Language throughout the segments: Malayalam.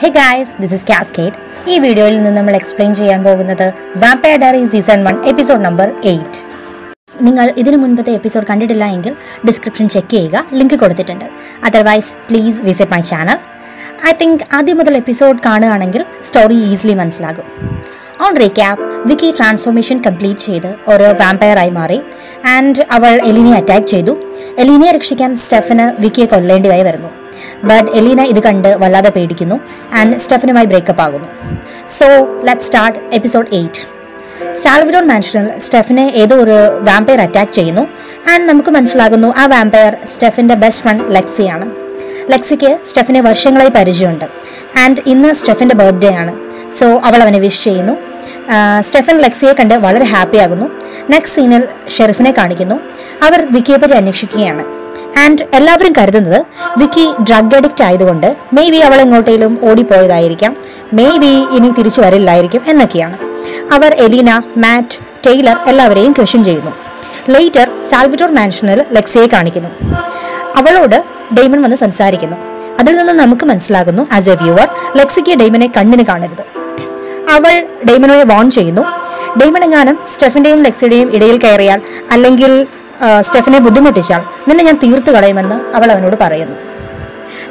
Hey guys this is cascade ഈ വീഡിയോയിൽ നിന്ന് നമ്മൾ എക്സ്പ്ലെയിൻ ചെയ്യാൻ പോകുന്നത് vampire diary season one episode number eight നിങ്ങൾ ഇതിനു മുൻപത്തെ എപ്പിസോഡ് കണ്ടിട്ടില്ല എങ്കിൽ ഡിസ്ക്രിപ്ഷൻ ചെക്ക് ചെയ്യുക ലിങ്ക് കൊടുത്തിട്ടുണ്ട്. Otherwise please visit my channel I think ആദ്യം മുതൽ എപ്പിസോഡ് കാണുകയാണെങ്കിൽ സ്റ്റോറി ഈസിലി മനസ്സിലാകും. On recap Vicki transformation complete ചെയ്ത് ഒരു വാമ്പയറായി മാറി ആൻഡ് അവൾ എലിനെ അറ്റാക്ക് ചെയ്തു. എലിനെ രക്ഷിക്കാൻ സ്റ്റെഫന് വിക്കിയെ കൊല്ലേണ്ടതായി വരുന്നു. ബട്ട് എലീന ഇത് കണ്ട് വല്ലാതെ പേടിക്കുന്നു ആൻഡ് സ്റ്റെഫനുമായി ബ്രേക്കപ്പ് ആകുന്നു. So let start episode eight Salvatore മാൻഷനിൽ സ്റ്റെഫിനെ ഏതോ ഒരു വാമ്പയർ അറ്റാക്ക് ചെയ്യുന്നു ആൻഡ് നമുക്ക് മനസ്സിലാകുന്നു ആ വാമ്പയർ സ്റ്റെഫിന്റെ ബെസ്റ്റ് ഫ്രണ്ട് ലെക്സിയാണ് ലെക്സിക്ക് സ്റ്റെഫിനെ വർഷങ്ങളായി പരിചയമുണ്ട് ആൻഡ് ഇന്ന് സ്റ്റെഫിന്റെ ബർത്ത്ഡേ ആണ്. സോ അവൾ അവനെ വിഷ് ചെയ്യുന്നു. സ്റ്റെഫൻ ലെക്സിയെ കണ്ട് വളരെ ഹാപ്പി ആകുന്നു. നെക്സ്റ്റ് സീനിൽ ഷെറിഫിനെ കാണിക്കുന്നു. അവർ വിക്കിയെ പറ്റി അന്വേഷിക്കുകയാണ്. ആൻഡ് എല്ലാവരും കരുതുന്നത് വിക്കി ഡ്രഗ് അഡിക്റ്റ് ആയതുകൊണ്ട് മേ ബി അവൾ എങ്ങോട്ടേലും ഓടിപ്പോയതായിരിക്കാം. മേ ബി ഇനി തിരിച്ചു വരില്ലായിരിക്കും എന്നൊക്കെയാണ്. അവർ എലീന മാറ്റ് ടെയ്ലർ എല്ലാവരെയും ക്വസ്റ്റ്യൻ ചെയ്യുന്നു. ലേറ്റർ സാൽവിറ്റോർ മാൻഷനിൽ ലെക്സിയെ കാണിക്കുന്നു. അവളോട് ഡെയ്മൺ വന്ന് സംസാരിക്കുന്നു. അതിൽ നിന്ന് നമുക്ക് മനസ്സിലാകുന്നു ആസ് എ വ്യൂവർ ലെക്സിക്ക് ഡെയ്മനെ കണ്ണിന് കാണരുത്. അവൾ ഡെയ്മനോയെ വാൺ ചെയ്യുന്നു. ഡെയ്മൺ എങ്ങാനും സ്റ്റെഫിന്റെയും ലെക്സിയുടെയും ഇടയിൽ കയറിയാൽ അല്ലെങ്കിൽ സ്റ്റെഫിനെ ബുദ്ധിമുട്ടിച്ചാൽ നിന്നെ ഞാൻ തീർത്തു കളയുമെന്ന് അവൾ അവനോട് പറയുന്നു.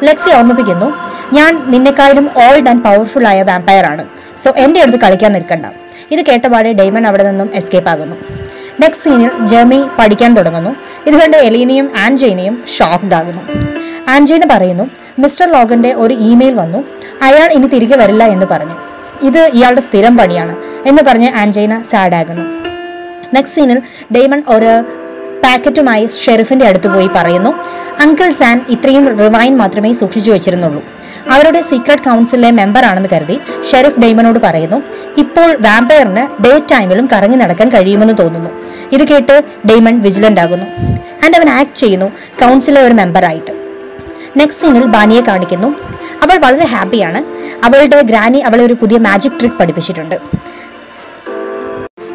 ലെക്സി ഓർമ്മിപ്പിക്കുന്നു ഞാൻ നിന്നെക്കാളും ഓൾഡ് ആൻഡ് പവർഫുൾ ആയ വാമ്പയർ ആണ്. സോ എന്റെ അടുത്ത് കളിക്കാൻ നിൽക്കണ്ട. ഇത് കേട്ടപാടെ ഡെയ്മൺ അവിടെ നിന്നും എസ്കേപ്പ് ആകുന്നു. നെക്സ്റ്റ് സീനിൽ ജെർമി പഠിക്കാൻ തുടങ്ങുന്നു. ഇത് കണ്ട് എലീനയും ആൻജൈനയും ഷോക്ക്ഡ് ആകുന്നു. ആൻജൈന പറയുന്നു മിസ്റ്റർ ലോഗന്റെ ഒരു ഇമെയിൽ വന്നു. അയാൾ ഇനി തിരികെ വരില്ല എന്ന് പറഞ്ഞു. ഇത് ഇയാളുടെ സ്ഥിരം പണിയാണ് എന്ന് പറഞ്ഞ് ആൻജൈന സാഡ് ആകുന്നു. നെക്സ്റ്റ് സീനിൽ ഡെയ്മൺ ഒരു പാക്കറ്റുമായി ഷെറിഫിന്റെ അടുത്ത് പോയി പറയുന്നു അങ്കിൾ സാൻ ഇത്രയും റിവൈൻ മാത്രമേ സൂക്ഷിച്ചു വെച്ചിരുന്നുള്ളൂ. അവരുടെ സീക്രട്ട് കൗൺസിലിലെ മെമ്പർ ആണെന്ന് കരുതി ഷെറിഫ് ഡെയ്മനോട് പറയുന്നു ഇപ്പോൾ വാമ്പയറിന് ഡേ ടൈമിലും കറങ്ങി നടക്കാൻ കഴിയുമെന്ന് തോന്നുന്നു. ഇത് കേട്ട് ഡെയ്മൺ വിജിലന്റ് ആകുന്നു. ആൻഡ് അവൻ ആക്ട് ചെയ്യുന്നു കൗൺസിലെ ഒരു മെമ്പറായിട്ട്. നെക്സ്റ്റ് സീനിൽ ബാനിയെ കാണിക്കുന്നു. അവൾ വളരെ ഹാപ്പിയാണ്. അവളുടെ ഗ്രാനി അവളെ ഒരു പുതിയ മാജിക് ട്രിക്ക് പഠിപ്പിച്ചിട്ടുണ്ട്.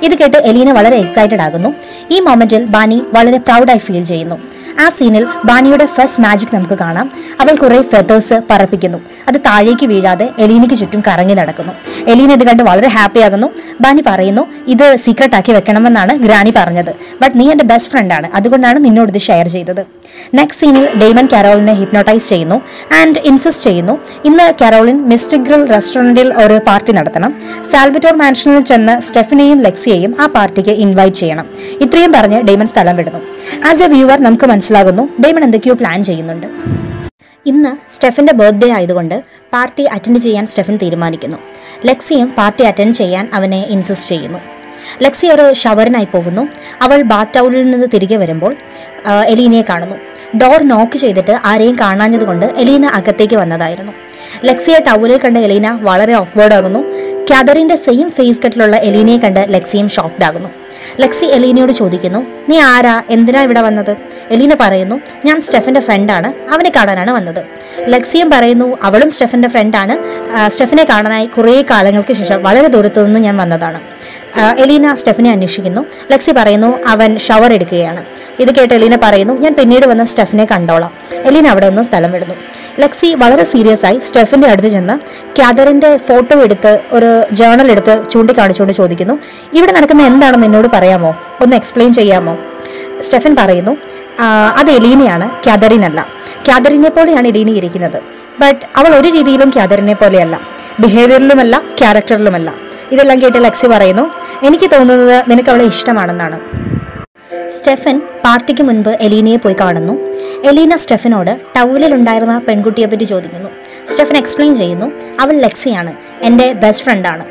ഇത് കേട്ട് എലീന വളരെ എക്സൈറ്റഡ് ആകുന്നു. ഈ മൊമെന്റിൽ ബാനി വളരെ പ്രൗഡായി ഫീൽ ചെയ്യുന്നു. ആ സീനിൽ ബാനിയുടെ ഫസ്റ്റ് മാജിക് നമുക്ക് കാണാം. അവൾ കുറെ ഫെതേഴ്സ് പറപ്പിക്കുന്നു. അത് താഴേക്ക് വീഴാതെ എലീനയ്ക്ക് ചുറ്റും കറങ്ങി നടക്കുന്നു. എലീന ഇത് കണ്ട് വളരെ ഹാപ്പി ആകുന്നു. ബാനി പറയുന്നു ഇത് സീക്രട്ട് ആക്കി വെക്കണമെന്നാണ് ഗ്രാനി പറഞ്ഞത്. ബട്ട് നീ എന്റെ ബെസ്റ്റ് ഫ്രണ്ട് ആണ്. അതുകൊണ്ടാണ് നിന്നോട് ഇത് ഷെയർ ചെയ്തത്. നെക്സ്റ്റ് സീനിൽ ഡെയ്മൻ കാരോളിനെ ഹിപ്നോട്ടൈസ് ചെയ്യുന്നു ആൻഡ് ഇൻസിസ്റ്റ് ചെയ്യുന്നു ഇന്ന് കാരോളിൻ മിസ്റ്റിക് ഗ്രിൽ റെസ്റ്റോറന്റിൽ ഒരു പാർട്ടി നടത്തണം. സാൽവിറ്റോർ മാൻഷനിൽ ചെന്ന് സ്റ്റെഫിനെയും ലെക്സിയെയും ആ പാർട്ടിക്ക് ഇൻവൈറ്റ് ചെയ്യണം. ഇത്രയും പറഞ്ഞ് ഡെയ്മൻ സ്ഥലം വിടുന്നു. ആസ് എ വ്യൂവർ നമുക്ക് മനസ്സിലാകുന്നു ഡേമൺ എന്തൊക്കെയോ പ്ലാൻ ചെയ്യുന്നുണ്ട്. ഇന്ന് സ്റ്റെഫിന്റെ ബർത്ത്ഡേ ആയതുകൊണ്ട് പാർട്ടി അറ്റൻഡ് ചെയ്യാൻ സ്റ്റെഫൻ തീരുമാനിക്കുന്നു. ലെക്സിയും പാർട്ടി അറ്റൻഡ് ചെയ്യാൻ അവനെ ഇൻസിസ്റ്റ് ചെയ്യുന്നു. ലക്സി ഒരു ഷവറിനായി പോകുന്നു. അവൾ ബാത്ത് ടൗണിൽ നിന്ന് തിരികെ വരുമ്പോൾ എലീനയെ കാണുന്നു. ഡോർ നോക്ക് ചെയ്തിട്ട് ആരെയും കാണാഞ്ഞതുകൊണ്ട് എലീന അകത്തേക്ക് വന്നതായിരുന്നു. ലക്സിയെ ടൗലിൽ കണ്ട എലീന വളരെ ഓക്വേർഡ് ആകുന്നു. കാതറിന്റെ സെയിം ഫേസ് കട്ടിലുള്ള എലീനയെ കണ്ട് ലക്സിയും ഷോക്ക്ഡ് ആകുന്നു. ലെക്സി എലീനയോട് ചോദിക്കുന്നു നീ ആരാ? എന്തിനാ ഇവിടെ വന്നത്? എലീന പറയുന്നു ഞാൻ സ്റ്റെഫിന്റെ ഫ്രണ്ടാണ് അവനെ കാണാനാണ് വന്നത്. ലക്സിയും പറയുന്നു അവളും സ്റ്റെഫിന്റെ ഫ്രണ്ടാണ് സ്റ്റെഫിനെ കാണാനായി കുറേ കാലങ്ങൾക്ക് ശേഷം വളരെ ദൂരത്തു നിന്ന് ഞാൻ വന്നതാണ്. എലീന സ്റ്റെഫിനെ അന്വേഷിക്കുന്നു. ലക്സി പറയുന്നു അവൻ ഷവർ എടുക്കുകയാണ്. ഇത് കേട്ട് എലീന പറയുന്നു ഞാൻ പിന്നീട് വന്ന സ്റ്റെഫിനെ കണ്ടോളാം. എലീന അവിടെ നിന്ന് സ്ഥലം വിടുന്നു. ലെക്സി വളരെ സീരിയസ് ആയി സ്റ്റെഫിന്റെ അടുത്ത് ചെന്ന് കാതറിന്റെ ഫോട്ടോ എടുത്ത് ഒരു ജേണൽ എടുത്ത് ചൂണ്ടിക്കാണിച്ചുകൊണ്ട് ചോദിക്കുന്നു ഇവിടെ നടക്കുന്ന എന്താണെന്ന് എന്നോട് പറയാമോ? ഒന്ന് എക്സ്പ്ലെയിൻ ചെയ്യാമോ? സ്റ്റെഫൻ പറയുന്നു അത് എലീനയാണ് കാതറിനല്ല. കാതറിനെ പോലെയാണ് എലീനി ഇരിക്കുന്നത്. ബട്ട് അവൾ ഒരു രീതിയിലും കാതറിനെ പോലെയല്ല. ബിഹേവിയറിലുമല്ല ക്യാരക്ടറിലുമല്ല ഇതെല്ലാം കേട്ട് ലക്സി പറയുന്നു എനിക്ക് തോന്നുന്നത് നിനക്ക് അവളെ ഇഷ്ടമാണെന്നാണ്. സ്റ്റെഫൻ പാർട്ടിക്ക് മുൻപ് എലീനയെ പോയി കാണുന്നു. എലീന സ്റ്റെഫനോട് ടൗലിൽ ഉണ്ടായിരുന്ന പെൺകുട്ടിയെ പറ്റി ചോദിക്കുന്നു. സ്റ്റെഫൻ എക്സ്പ്ലെയിൻ ചെയ്യുന്നു അവൾ ലെക്സിയാണ് എന്റെ ബെസ്റ്റ് ഫ്രണ്ടാണ്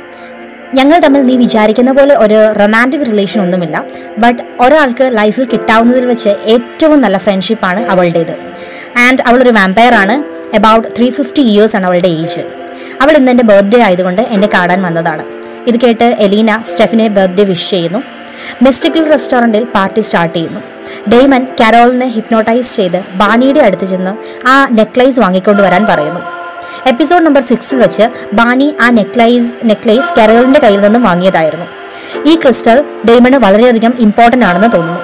ഞങ്ങൾ തമ്മിൽ നീ വിചാരിക്കുന്ന പോലെ ഒരു റൊമാന്റിക് റിലേഷൻ ഒന്നുമില്ല ബട്ട് ഒരാൾക്ക് ലൈഫിൽ കിട്ടാവുന്നതിൽ വെച്ച് ഏറ്റവും നല്ല ഫ്രണ്ട്ഷിപ്പാണ് അവളുടേത്. ആൻഡ് അവളൊരു വാമ്പയർ ആണ് അബൌട്ട് ത്രീ ഫിഫ്റ്റി ഇയേഴ്സ് ആണ് അവളുടെ ഏജ് അവൾ ഇന്ന് എന്റെ ബർത്ത്ഡേ ആയതുകൊണ്ട് എന്നെ കാണാൻ വന്നതാണ്. ഇത് കേട്ട് എലീന സ്റ്റെഫിനെ ബർത്ത്ഡേ വിഷ് ചെയ്യുന്നു. മിസ്റ്റിക്കൽ റെസ്റ്റോറന്റിൽ പാർട്ടി സ്റ്റാർട്ട് ചെയ്യുന്നു. ഡെയ്മൻ കാരോളിനെ ഹിപ്നോട്ടൈസ് ചെയ്ത് ബാനിയുടെ അടുത്ത് ചെന്ന് ആ നെക്ലൈസ് വാങ്ങിക്കൊണ്ട് വരാൻ പറയുന്നു. എപ്പിസോഡ് നമ്പർ സിക്സിൽ വെച്ച് ബാനി ആ നെക്ലൈസ് നെക്ലൈസ് കാരോളിന്റെ കയ്യിൽ നിന്നും വാങ്ങിയതായിരുന്നു. ഈ ക്രിസ്റ്റൽ ഡെയ്മണ് വളരെയധികം ഇമ്പോർട്ടന്റ് ആണെന്ന് തോന്നുന്നു.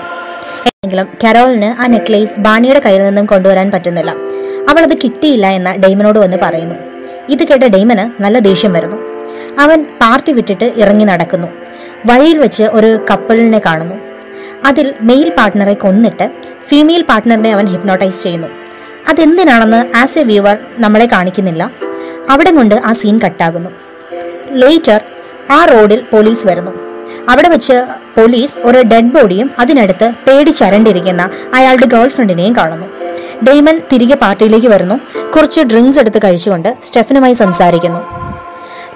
എങ്കിലും കരോളിന് ആ നെക്ലൈസ് ബാനിയുടെ കയ്യിൽ നിന്നും കൊണ്ടുവരാൻ പറ്റുന്നില്ല. അവൾ അത് കിട്ടിയില്ല എന്ന് ഡെയ്മനോട് വന്ന് പറയുന്നു. ഇത് കേട്ട ഡെയ്മന് നല്ല ദേഷ്യം വരുന്നു. അവൻ പാർട്ടി വിട്ടിട്ട് ഇറങ്ങി നടക്കുന്നു. വഴിയിൽ വെച്ച് ഒരു കപ്പിളിനെ കാണുന്നു. അതിൽ മെയിൽ പാർട്ട്ണറെ കൊന്നിട്ട് ഫീമെയിൽ പാർട്ട്ണറിനെ അവൻ ഹിപ്നോട്ടൈസ് ചെയ്യുന്നു. അതെന്തിനാണെന്ന് ആസ് എ വ്യൂവർ നമ്മളെ കാണിക്കുന്നില്ല. അവിടെ കൊണ്ട് ആ സീൻ കട്ടാകുന്നു ലേറ്റർ ആ റോഡിൽ പോലീസ് വരുന്നു. അവിടെ വെച്ച് പോലീസ് ഒരു ഡെഡ് ബോഡിയും അതിനടുത്ത് പേടിച്ചരണ്ടിരിക്കുന്ന അയാളുടെ ഗേൾ ഫ്രണ്ടിനെയും കാണുന്നു. ഡെയ്മൺ തിരികെ പാർട്ടിയിലേക്ക് വരുന്നു. കുറച്ച് ഡ്രിങ്ക്സ് എടുത്ത് കഴിച്ചുകൊണ്ട് സ്റ്റെഫനുമായി സംസാരിക്കുന്നു.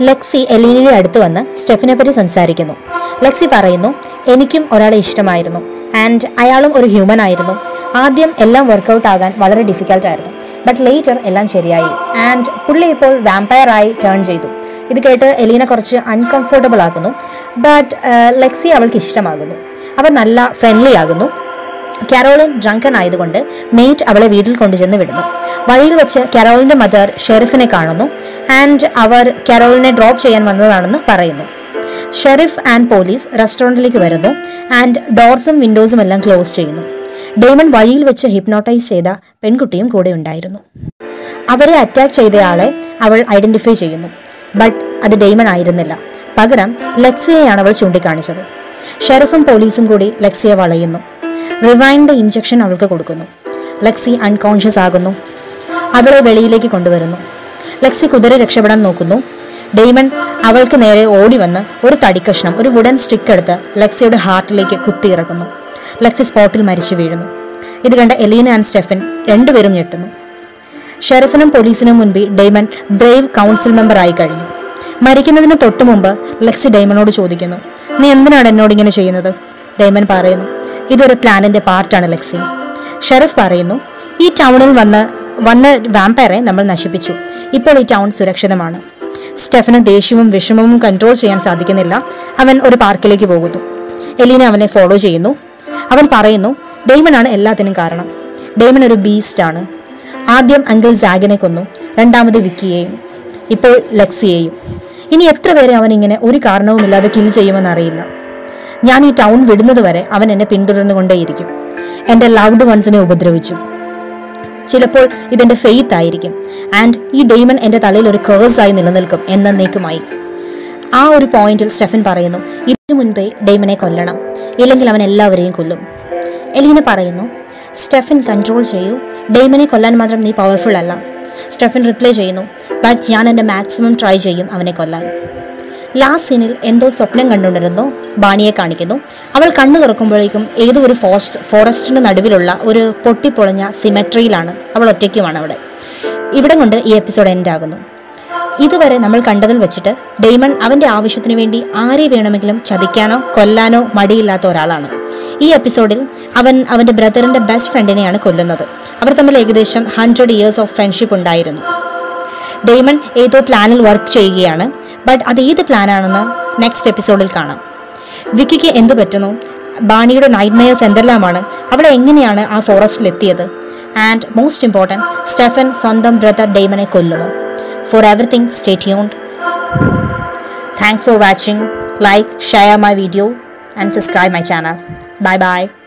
ലെക്സി എലീനയുടെ അടുത്ത് വന്ന് സ്റ്റെഫിനെ പറ്റി സംസാരിക്കുന്നു. ലക്സി പറയുന്നു എനിക്കും ഒരാളെ ഇഷ്ടമായിരുന്നു. ആൻഡ് അയാളും ഒരു ഹ്യൂമൻ ആയിരുന്നു. ആദ്യം എല്ലാം വർക്കൗട്ട് ആകാൻ വളരെ ഡിഫിക്കൽട്ട് ആയിരുന്നു. ബട്ട് ലേറ്റർ എല്ലാം ശരിയായി. ആൻഡ് പുള്ളി ഇപ്പോൾ വാമ്പയർ ആയി ടേൺ ചെയ്തു. ഇത് കേട്ട് എലീന കുറച്ച് അൺകംഫർട്ടബിൾ ആകുന്നു. ബട്ട് ലെക്സി അവൾക്ക് ഇഷ്ടമാകുന്നു. അവർ നല്ല ഫ്രണ്ട്ലി ആകുന്നു. കാരോളിൻ ഡ്രങ്കൻ ആയതുകൊണ്ട് മെയ്റ്റ് അവളെ വീട്ടിൽ കൊണ്ടുചെന്ന് വിടുന്നു. വഴിയിൽ വെച്ച് കാരോളിന്റെ മദർ ഷെറിഫിനെ കാണുന്നു. ആൻഡ് അവർ കരോളിനെ ഡ്രോപ്പ് ചെയ്യാൻ വന്നതാണെന്ന് പറയുന്നു. ഷെറിഫ് ആൻഡ് പോലീസ് റെസ്റ്റോറന്റിലേക്ക് വരുന്നു. ആൻഡ് ഡോർസും വിൻഡോസും എല്ലാം ക്ലോസ് ചെയ്യുന്നു. ഡേമൺ വഴിയിൽ വെച്ച് ഹിപ്നോട്ടൈസ് ചെയ്ത പെൺകുട്ടിയും കൂടെ ഉണ്ടായിരുന്നു. അവരെ അറ്റാക്ക് ചെയ്തയാളെ അവൾ ഐഡന്റിഫൈ ചെയ്യുന്നു. ബട്ട് അത് ഡെയ്മൺ ആയിരുന്നില്ല. പകരം ലെക്സിയെയാണ് അവൾ ചൂണ്ടിക്കാണിച്ചത്. ഷെറിഫും പോലീസും കൂടി ലെക്സിയെ വളയുന്നു. റിവൈൻഡ് ഇഞ്ചക്ഷൻ അവൾക്ക് കൊടുക്കുന്നു. ലെക്സി അൺകോൺഷ്യസ് ആകുന്നു. അവളെ വെളിയിലേക്ക് കൊണ്ടുവരുന്നു. ലെക്സി കുതിര രക്ഷപ്പെടാൻ നോക്കുന്നു. ഡെയ്മൺ അവൾക്ക് നേരെ ഓടി വന്ന് ഒരു തടിക്കഷ്ണം ഒരു വുഡൻ സ്റ്റിക്ക് എടുത്ത് ലക്സിയുടെ ഹാർട്ടിലേക്ക് കുത്തിയിറക്കുന്നു. ലക്സി സ്പോട്ടിൽ മരിച്ചു വീഴുന്നു. ഇത് കണ്ട എലീന ആൻഡ് സ്റ്റെഫൻ രണ്ടുപേരും ഞെട്ടുന്നു. ഷെറഫിനും പോലീസിനും മുൻപിൽ ഡെയ്മൺ ബ്രേവ് കൗൺസിൽ മെമ്പർ ആയി കഴിഞ്ഞു. മരിക്കുന്നതിന് തൊട്ടു മുമ്പ് ലക്സി ഡെയ്മണോട് ചോദിക്കുന്നു നീ എന്തിനാണ് എന്നോട് ഇങ്ങനെ ചെയ്യുന്നത്? ഡെയ്മൺ പറയുന്നു ഇതൊരു പ്ലാനിന്റെ പാർട്ടാണ് ലക്സി ഷെറഫ് പറയുന്നു ഈ ടൗണിൽ വന്ന് വന്ന വാമ്പയറെ നമ്മൾ നശിപ്പിച്ചു. ഇപ്പോൾ ഈ ടൗൺ സുരക്ഷിതമാണ്. സ്റ്റെഫന് ദേഷ്യവും വിഷമവും കൺട്രോൾ ചെയ്യാൻ സാധിക്കുന്നില്ല. അവൻ ഒരു പാർക്കിലേക്ക് പോകുന്നു. എലീന അവനെ ഫോളോ ചെയ്യുന്നു. അവൻ പറയുന്നു ഡെയ്മൺ ആണ് എല്ലാത്തിനും കാരണം. ഡെയ്മൺ ഒരു ബീസ്റ്റ് ആണ്. ആദ്യം അങ്കിൾ ജാഗിനെ കൊന്നു രണ്ടാമത് വിക്കിയെയും ഇപ്പോൾ ലെക്സിയെയും. ഇനി എത്ര പേരെ അവൻ ഇങ്ങനെ ഒരു കാരണവുമില്ലാതെ കിൽ ചെയ്യുമെന്ന് അറിയില്ല. ഞാൻ ഈ ടൗൺ വിടുന്നതുവരെ അവൻ എന്നെ പിന്തുടർന്നുകൊണ്ടേയിരിക്കും. എന്റെ ലവ്ഡ് വൺസിനെ ഉപദ്രവിച്ചു. ചിലപ്പോൾ ഇതെന്റെ ഫെയ്ത്ത് ആയിരിക്കും. ആൻഡ് ഈ ഡെയ്മൺ എന്റെ തലയിൽ ഒരു കേഴ്സ് ആയി നിലനിൽക്കും എന്നേക്കുമായി ആ ഒരു പോയിന്റിൽ സ്റ്റെഫൻ പറയുന്നു ഇതിനു മുൻപേ ഡെയ്മനെ കൊല്ലണം. ഇല്ലെങ്കിൽ അവൻ എല്ലാവരെയും കൊല്ലും. എലീന പറയുന്നു സ്റ്റെഫൻ കൺട്രോൾ ചെയ്യൂ. ഡെയ്മനെ കൊല്ലാൻ മാത്രം നീ പവർഫുൾ അല്ല. സ്റ്റെഫൻ റിപ്ലൈ ചെയ്യുന്നു ബട്ട് ഞാൻ എന്റെ മാക്സിമം ട്രൈ ചെയ്യും അവനെ കൊല്ലാൻ. ലാസ്റ്റ് സീനിൽ എന്തോ സ്വപ്നം കണ്ടുകൊണ്ടിരുന്നു. ബാണിയെ കാണിക്കുന്നു. അവൾ കണ്ണു തുറക്കുമ്പോഴേക്കും ഏതോ ഒരു ഫോറസ്റ്റ് ഫോറസ്റ്റിന്റെ നടുവിലുള്ള ഒരു പൊട്ടിപ്പൊളഞ്ഞ സിമെട്രിയിലാണ്. അവൾ ഒറ്റയ്ക്കുമാണ് അവിടെ. ഇവിടെ കൊണ്ട് ഈ എപ്പിസോഡ് എൻഡ് ആകുന്നു ഇതുവരെ നമ്മൾ കണ്ടതിൽ വെച്ചിട്ട് ഡെയ്മൺ അവന്റെ ആവശ്യത്തിന് വേണ്ടി ആരെ വേണമെങ്കിലും ചതിക്കാനോ കൊല്ലാനോ മടിയില്ലാത്ത ഒരാളാണ്. ഈ എപ്പിസോഡിൽ അവൻ അവന്റെ ബ്രദറിന്റെ ബെസ്റ്റ് ഫ്രണ്ടിനെയാണ് കൊല്ലുന്നത്. അവർ തമ്മിൽ ഏകദേശം ഹൺഡ്രഡ് ഇയേഴ്സ് ഓഫ് ഫ്രണ്ട്ഷിപ്പ് ഉണ്ടായിരുന്നു. ഡെയ്മൺ ഏതോ പ്ലാനിൽ വർക്ക് ചെയ്യുകയാണ്. ബട്ട് അത് ഏത് പ്ലാനാണെന്ന് നെക്സ്റ്റ് എപ്പിസോഡിൽ കാണാം. വിക്കിക്ക് എന്തു പറ്റുന്നു? ബാണിയുടെ നൈറ്റ് മെയേഴ്സ് എന്തെല്ലാമാണ്? അവളെ എങ്ങനെയാണ് ആ ഫോറസ്റ്റിൽ എത്തിയത് ആൻഡ് മോസ്റ്റ് ഇമ്പോർട്ടന്റ് സ്റ്റെഫൻ സ്വന്തം ബ്രദർ ഡെയ്മനെ കൊല്ലുന്നു. For everything stay tuned. Thanks for watching like share my video and subscribe my channel bye bye